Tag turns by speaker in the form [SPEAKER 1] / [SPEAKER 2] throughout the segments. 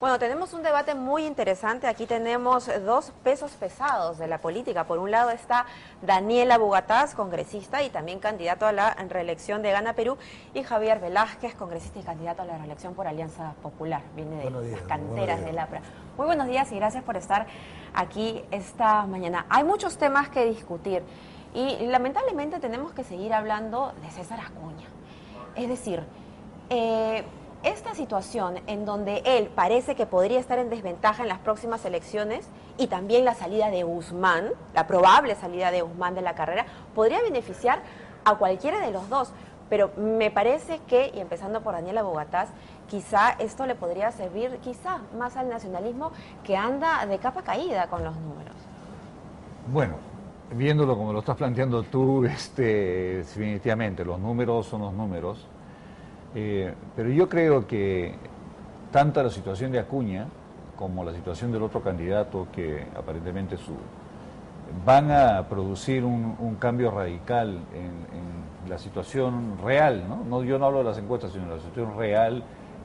[SPEAKER 1] Bueno, tenemos un debate muy interesante. Aquí tenemos dos pesos pesados de la política. Por un lado está Daniela Bugatás, congresista y también candidato a la reelección de Gana Perú, y Javier Velázquez, congresista y candidato a la reelección por Alianza Popular. Viene de las canteras del APRA. Muy buenos días y gracias por estar aquí esta mañana. Hay muchos temas que discutir y lamentablemente tenemos que seguir hablando de César Acuña. Es decir, eh, esta situación en donde él parece que podría estar en desventaja en las próximas elecciones y también la salida de Guzmán, la probable salida de Guzmán de la carrera, podría beneficiar a cualquiera de los dos. Pero me parece que, y empezando por Daniela Bogatás, quizá esto le podría servir quizá más al nacionalismo que anda de capa caída con los números.
[SPEAKER 2] Bueno, viéndolo como lo estás planteando tú, este, definitivamente, los números son los números eh, pero yo creo que tanto la situación de Acuña como la situación del otro candidato que aparentemente su, van a producir un, cambio radical en, la situación real, ¿no? Yo no hablo de las encuestas, sino de la situación real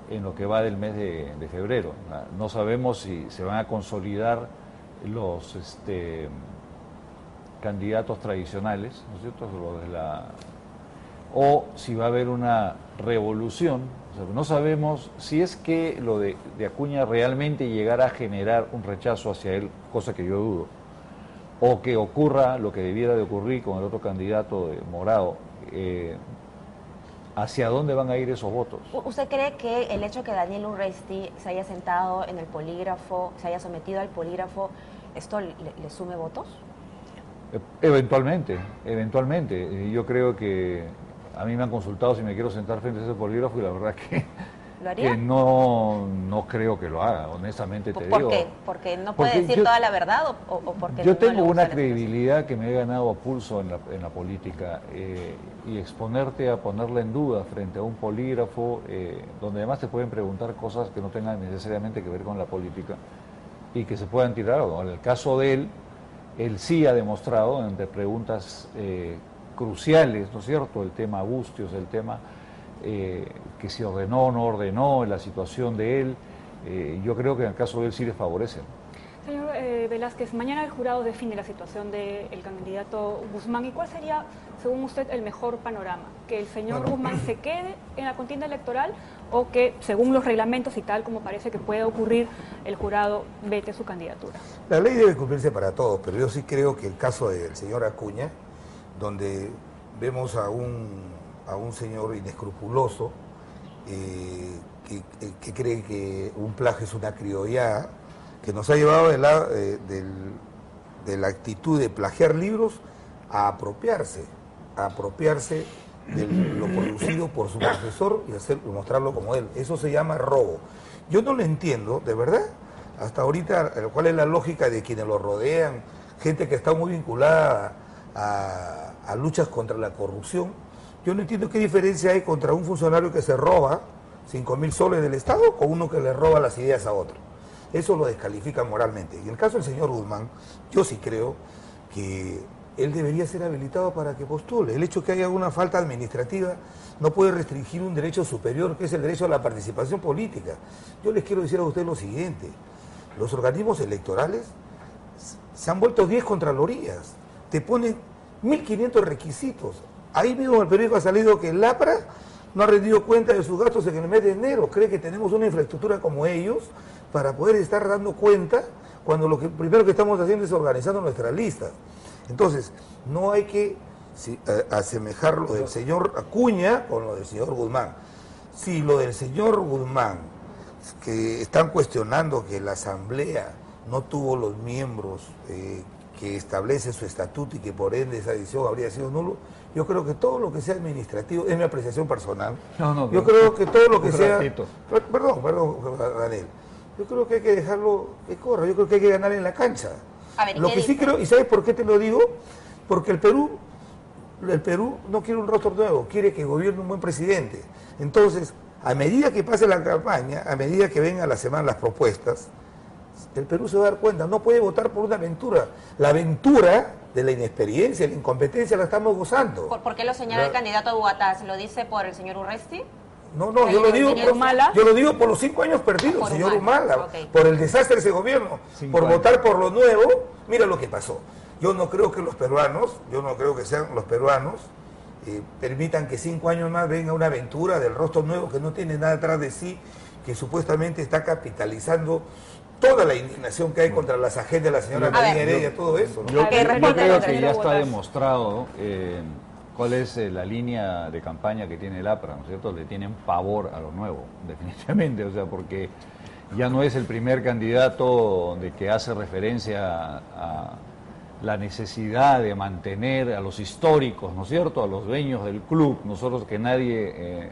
[SPEAKER 2] en lo que va del mes de, febrero. No sabemos si se van a consolidar los este, candidatos tradicionales, ¿no es cierto? Los de la o si va a haber una revolución. no sabemos si es que lo de, Acuña realmente llegará a generar un rechazo hacia él, cosa que yo dudo, o que ocurra lo que debiera de ocurrir con el otro candidato de Morado. Eh, ¿Hacia dónde van a ir esos votos?
[SPEAKER 1] ¿Usted cree que el hecho que Daniel Urresti se haya sentado en el polígrafo, se haya sometido al polígrafo, esto le, le sume votos?
[SPEAKER 2] Eventualmente, eventualmente. Yo creo que a mí me han consultado si me quiero sentar frente a ese polígrafo y la verdad que, que no, no creo que lo haga, honestamente te
[SPEAKER 1] digo.
[SPEAKER 2] ¿Por
[SPEAKER 1] qué? ¿Porque no puede decir toda la verdad o, porque
[SPEAKER 2] Yo tengo una credibilidad que me he ganado a pulso en la, en la política eh, y exponerte a ponerla en duda frente a un polígrafo eh, donde además te pueden preguntar cosas que no tengan necesariamente que ver con la política y que se puedan tirar. En el caso de él, él sí ha demostrado entre preguntas eh, cruciales, ¿no es cierto? El tema Agustios, el tema eh, que se ordenó o no ordenó, la situación de él, eh, yo creo que en el caso de él sí le favorece.
[SPEAKER 3] Señor eh, Velázquez, mañana el jurado define la situación del candidato Guzmán. ¿Y cuál sería, según usted, el mejor panorama? ¿Que el señor Guzmán se quede en la contienda electoral o que, según los reglamentos y tal como parece que puede ocurrir, el jurado vete su candidatura?
[SPEAKER 4] La ley debe cumplirse para todos, pero yo sí creo que el caso del señor Acuña donde vemos a un, a un señor inescrupuloso eh, eh, que, cree que un plagio es una criollada, que nos ha llevado de la, eh, de la actitud de plagiar libros a apropiarse, a apropiarse de lo producido por su profesor y hacer, mostrarlo como él. Eso se llama robo. Yo no lo entiendo, de verdad, hasta ahorita, cuál es la lógica de quienes lo rodean, gente que está muy vinculada a, luchas contra la corrupción. Yo no entiendo qué diferencia hay contra un funcionario que se roba 5 mil soles del Estado con uno que le roba las ideas a otro. Eso lo descalifica moralmente. Y en el caso del señor Guzmán, yo sí creo que él debería ser habilitado para que postule. El hecho de que haya una falta administrativa no puede restringir un derecho superior, que es el derecho a la participación política. Yo les quiero decir a ustedes lo siguiente, los organismos electorales se han vuelto 10 contralorías te ponen 1.500 requisitos. Ahí mismo el periódico ha salido que el APRA no ha rendido cuenta de sus gastos en el mes de enero. Cree que tenemos una infraestructura como ellos para poder estar dando cuenta cuando lo primero que estamos haciendo es organizando nuestras listas. Entonces, no hay que eh, asemejar lo del señor Acuña con lo del señor Guzmán. Si lo del señor Guzmán, que están cuestionando que la Asamblea no tuvo los miembros eh, que establece su estatuto y que por ende esa decisión habría sido nulo, yo creo que todo lo que sea administrativo, es mi apreciación personal, yo creo que todo lo que sea... Perdón, perdón, Daniel. Yo creo que hay que dejarlo que corra, yo creo que hay que ganar en la cancha. lo que sí creo, y ¿sabes por qué te lo digo? Porque el Perú, el Perú no quiere un rostro nuevo, quiere que gobierne un buen presidente. Entonces, a medida que pase la campaña, a medida que vengan la semana las propuestas, el Perú se va a dar cuenta, no puede votar por una aventura. La aventura de la inexperiencia, la incompetencia la estamos gozando.
[SPEAKER 1] ¿Por, qué lo señala el candidato a Bogotá? ¿Se lo dice por el señor Urresti?
[SPEAKER 4] No, no, yo lo, digo por, yo lo digo por los cinco años perdidos, señor Humala, por el desastre de ese gobierno, por votar por lo nuevo. Mira lo que pasó. Yo no creo que los peruanos, yo no creo que sean los peruanos, eh, permitan que cinco años más venga una aventura del rostro nuevo que no tiene nada atrás de sí, que supuestamente está capitalizando toda la indignación que hay contra las agendas de la señora María Heredia, todo eso.
[SPEAKER 2] Yo, creo que ya está demostrado eh, cuál es eh, la línea de campaña que tiene el APRA, ¿no es cierto? Le tienen pavor a lo nuevo, definitivamente, o sea, porque ya no es el primer candidato de que hace referencia a la necesidad de mantener a los históricos, ¿no es cierto?, a los dueños del club, nosotros que nadie eh,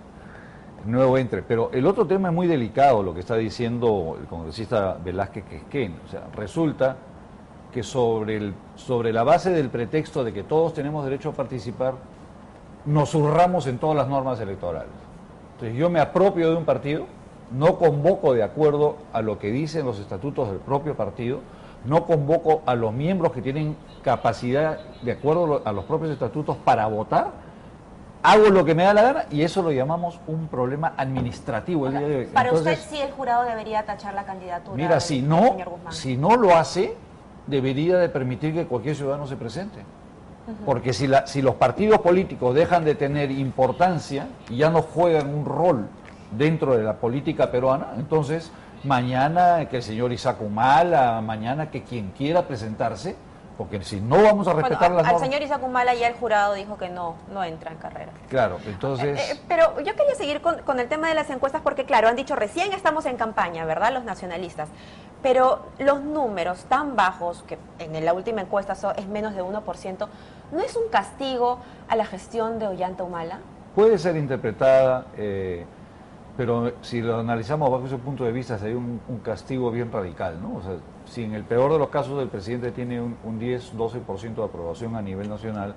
[SPEAKER 2] nuevo entre. Pero el otro tema es muy delicado, lo que está diciendo el congresista Velázquez Quesquén. O sea, resulta que sobre, el, sobre la base del pretexto de que todos tenemos derecho a participar, nos zurramos en todas las normas electorales. Entonces yo me apropio de un partido, no convoco de acuerdo a lo que dicen los estatutos del propio partido, no convoco a los miembros que tienen capacidad de acuerdo a los propios estatutos para votar, hago lo que me da la gana y eso lo llamamos un problema administrativo de hoy.
[SPEAKER 1] Para usted sí el jurado debería tachar la candidatura.
[SPEAKER 2] Mira, si no, si no lo hace, debería de permitir que cualquier ciudadano se presente. Porque si, la, si los partidos políticos dejan de tener importancia y ya no juegan un rol dentro de la política peruana, entonces mañana que el señor Isaac Humala, mañana que quien quiera presentarse, porque si no vamos a respetar las
[SPEAKER 1] normas... Al señor Isaac Humala ya el jurado dijo que no, no entra en carrera.
[SPEAKER 2] Claro, entonces...
[SPEAKER 1] Eh, eh, pero yo quería seguir con, con, el tema de las encuestas porque, claro, han dicho recién estamos en campaña, ¿verdad? Los nacionalistas. Pero los números tan bajos, que en la última encuesta es menos de 1%, ¿no es un castigo a la gestión de Ollanta Humala?
[SPEAKER 2] Puede ser interpretada... Eh, pero si lo analizamos bajo ese punto de vista, sería un, un, castigo bien radical, ¿no? O sea, si en el peor de los casos el presidente tiene un, 10-12% de aprobación a nivel nacional,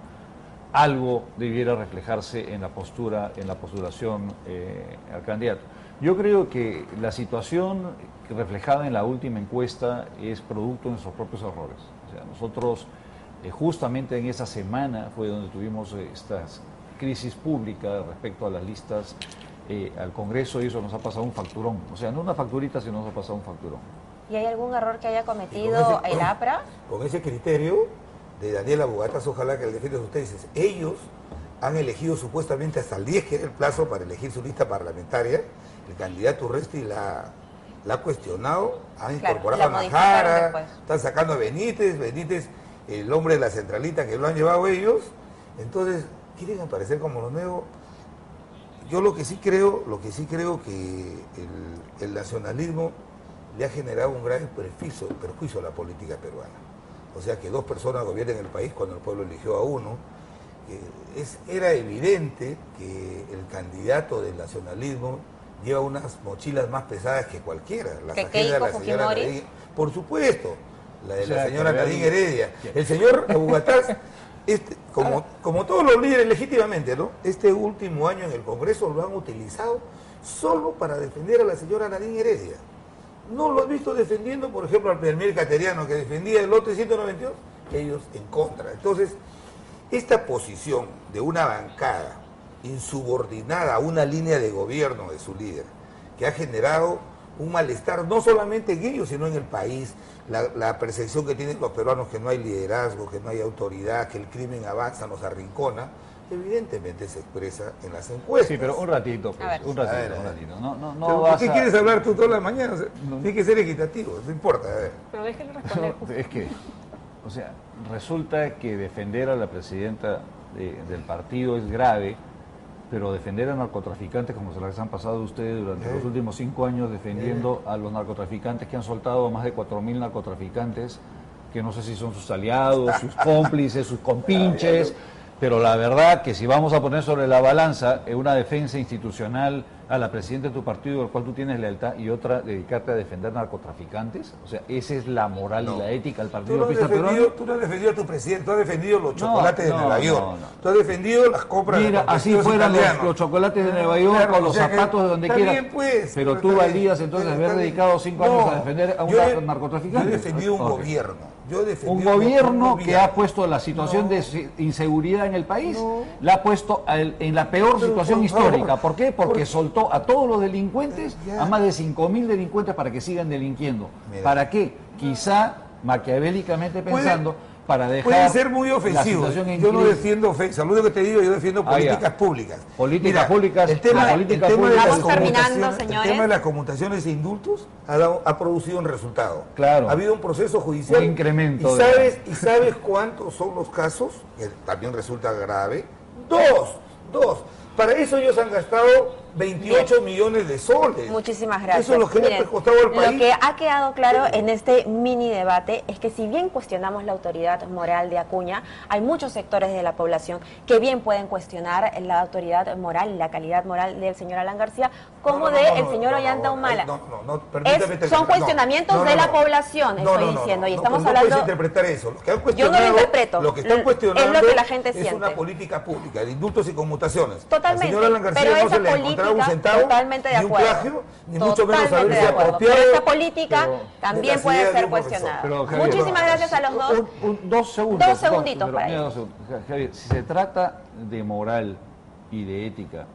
[SPEAKER 2] algo debiera reflejarse en la postura, en la postulación eh, al candidato. Yo creo que la situación reflejada en la última encuesta es producto de nuestros propios errores. O sea, nosotros eh, justamente en esa semana fue donde tuvimos eh, estas crisis públicas respecto a las listas al Congreso y eso nos ha pasado un facturón. O sea, no una facturita, sino nos ha pasado un facturón.
[SPEAKER 1] ¿Y hay algún error que haya cometido el APRA?
[SPEAKER 4] Con ese criterio de Daniela Bogatas, ojalá que el defienda ustedes, ellos han elegido supuestamente hasta el 10, que era el plazo para elegir su lista parlamentaria, el candidato Urresti la, la ha cuestionado, han incorporado a Majara, están sacando a Benítez, Benítez, el hombre de la centralita que lo han llevado ellos, entonces quieren aparecer como los nuevos. Yo lo que sí creo, lo que sí creo que el nacionalismo le ha generado un gran perjuicio, perjuicio a la política peruana. O sea, que dos personas gobiernen el país cuando el pueblo eligió a uno. es, era evidente que el candidato del nacionalismo lleva unas mochilas más pesadas que cualquiera.
[SPEAKER 1] Las de la señora Nadine,
[SPEAKER 4] Por supuesto, la de la señora Nadine Heredia. El señor Abugataz, este, como, como todos los líderes legítimamente, ¿no? Este último año en el Congreso lo han utilizado solo para defender a la señora Nadine Heredia no lo has visto defendiendo, por ejemplo, al primer cateriano que defendía el lote 192, ellos en contra. Entonces, esta posición de una bancada insubordinada a una línea de gobierno de su líder, que ha generado un malestar no solamente en ellos, sino en el país, la, la, percepción que tienen los peruanos que no hay liderazgo, que no hay autoridad, que el crimen avanza, nos arrincona, evidentemente se expresa en las encuestas.
[SPEAKER 2] Sí, pero un ratito, pues, un ratito, un ratito. No, no, no
[SPEAKER 4] ¿Por qué quieres hablar tú toda la mañana? Tiene que ser equitativo, no importa. A ver.
[SPEAKER 3] Pero déjenle responder.
[SPEAKER 2] es que, o sea, resulta que defender a la presidenta del partido es grave, pero defender a narcotraficantes como se las han pasado ustedes durante los últimos cinco años defendiendo a los narcotraficantes que han soltado a más de 4.000 narcotraficantes, que no sé si son sus aliados, sus cómplices, sus compinches pero la verdad que si vamos a poner sobre la balanza una defensa institucional a la presidenta de tu partido, al cual tú tienes lealtad, y otra dedicarte a defender narcotraficantes, o sea, esa es la moral y la ética del partido.
[SPEAKER 4] Tú no, has defendido, tú no has defendido a tu presidente, tú has defendido los chocolates de Nueva York, tú has defendido las compras
[SPEAKER 2] Mira, así fueran los, chocolates de Nueva York o los zapatos de donde quieras.
[SPEAKER 4] Pues,
[SPEAKER 2] pero, tú valías entonces haber dedicado cinco años a defender a un narcotraficante.
[SPEAKER 4] Yo he defendido un gobierno.
[SPEAKER 2] Un gobierno. que ha puesto la situación de inseguridad en el país, la ha puesto en la peor situación histórica. ¿Por qué? Porque soltó soltó a todos los delincuentes,
[SPEAKER 4] Ya.
[SPEAKER 2] a más de 5.000 delincuentes para que sigan delinquiendo.
[SPEAKER 4] Mira.
[SPEAKER 2] ¿Para qué? Quizá maquiavélicamente
[SPEAKER 4] Puede-
[SPEAKER 2] pensando para dejar
[SPEAKER 4] Puede ser muy
[SPEAKER 2] la
[SPEAKER 4] ofensivo.
[SPEAKER 2] situación en
[SPEAKER 4] Yo no defiendo ofensas. Lo único que te digo, yo defiendo
[SPEAKER 2] Ah,
[SPEAKER 4] políticas públicas.
[SPEAKER 2] Políticas públicas,
[SPEAKER 4] El tema,
[SPEAKER 2] política
[SPEAKER 4] el tema de las
[SPEAKER 1] Vamos terminando,
[SPEAKER 4] conmutaciones-
[SPEAKER 1] señores.
[SPEAKER 4] El tema de las conmutaciones e indultos ha, dado- ha producido un resultado.
[SPEAKER 2] Claro.
[SPEAKER 4] Ha habido un proceso judicial.
[SPEAKER 2] Un incremento
[SPEAKER 4] ¿Y sabes, ¿Y sabes cuántos son los casos? Que también resulta grave. Dos. Dos. Para eso ellos han gastado 28 millones de soles.
[SPEAKER 1] Muchísimas gracias.
[SPEAKER 4] Eso es lo que le
[SPEAKER 1] Miren,
[SPEAKER 4] ha costado al país.
[SPEAKER 1] Lo que ha quedado claro en este mini debate es que si bien cuestionamos la autoridad moral de Acuña, hay muchos sectores de la población que bien pueden cuestionar la autoridad moral y la calidad moral del señor Alan García, como
[SPEAKER 4] No, no,
[SPEAKER 1] de
[SPEAKER 4] no,
[SPEAKER 1] señor Ollanta Humala.
[SPEAKER 4] No, no, no,
[SPEAKER 1] Es-
[SPEAKER 4] permítame terminar.
[SPEAKER 1] son cuestionamientos de la población, estoy diciendo, y estamos
[SPEAKER 4] no
[SPEAKER 1] hablando-
[SPEAKER 4] puedes interpretar eso. Lo que han
[SPEAKER 1] Yo no lo interpreto.
[SPEAKER 4] Lo que están
[SPEAKER 1] Es
[SPEAKER 4] cuestionando
[SPEAKER 1] lo que la gente
[SPEAKER 4] es
[SPEAKER 1] siente.
[SPEAKER 4] una política pública de indultos y conmutaciones.
[SPEAKER 1] Totalmente, pero esa
[SPEAKER 4] se le encontraba un centavo,
[SPEAKER 1] totalmente de
[SPEAKER 4] ni un
[SPEAKER 1] acuerdo.
[SPEAKER 4] plagio, ni mucho menos haberse
[SPEAKER 1] de acuerdo.
[SPEAKER 4] apropiado.
[SPEAKER 1] Pero esa política
[SPEAKER 2] pero-
[SPEAKER 1] también puede ser cuestionada.
[SPEAKER 2] Pero, Javier,
[SPEAKER 1] Muchísimas gracias a los dos.
[SPEAKER 2] Un- un- dos segundos.
[SPEAKER 1] Dos segunditos
[SPEAKER 2] pero
[SPEAKER 1] para
[SPEAKER 2] mira, dos segundos. Ja- Javier, si se trata de moral y de ética,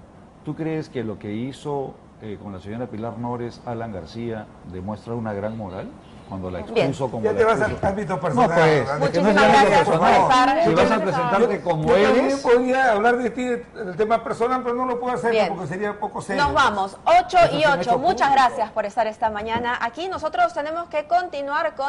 [SPEAKER 2] ¿tú crees que lo que hizo eh, con la señora Pilar Nores, Alan García, demuestra una gran moral? Cuando la
[SPEAKER 1] Bien.
[SPEAKER 2] expuso como
[SPEAKER 4] Ya
[SPEAKER 2] la
[SPEAKER 4] te vas
[SPEAKER 2] expuso?
[SPEAKER 4] al ámbito personal.
[SPEAKER 2] No, pues, no
[SPEAKER 1] Muchísimas
[SPEAKER 2] es el ámbito
[SPEAKER 1] gracias por estar.
[SPEAKER 2] Si vas a
[SPEAKER 1] Muchísimas
[SPEAKER 2] presentarte como
[SPEAKER 4] Yo también podría hablar de ti el tema personal, pero no lo puedo hacer
[SPEAKER 1] Bien.
[SPEAKER 4] porque sería poco serio.
[SPEAKER 1] Nos vamos, 8
[SPEAKER 2] Eso
[SPEAKER 1] y
[SPEAKER 2] es un
[SPEAKER 1] 8.
[SPEAKER 2] hecho
[SPEAKER 1] Muchas
[SPEAKER 2] público.
[SPEAKER 1] gracias por estar esta mañana aquí. Nosotros tenemos que continuar con...